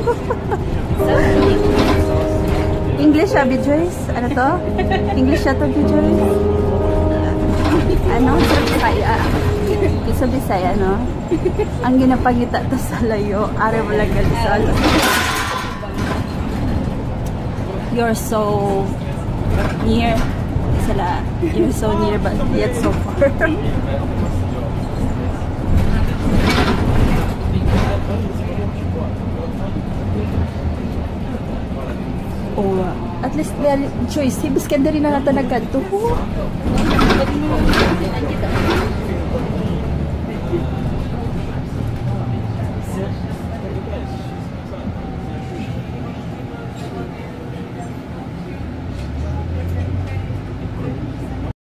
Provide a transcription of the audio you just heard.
English siya, Joyce? Ano to? English siya to, Joyce? Ano? Sa Bisaya. Sa Bisaya, no? Ang ginapangita to sa layo. Are lang galisal. You're so near. Sila, you're so near but yet so far. oh, at least there choice. Hibis ka rin na natin nagkanto. Oh.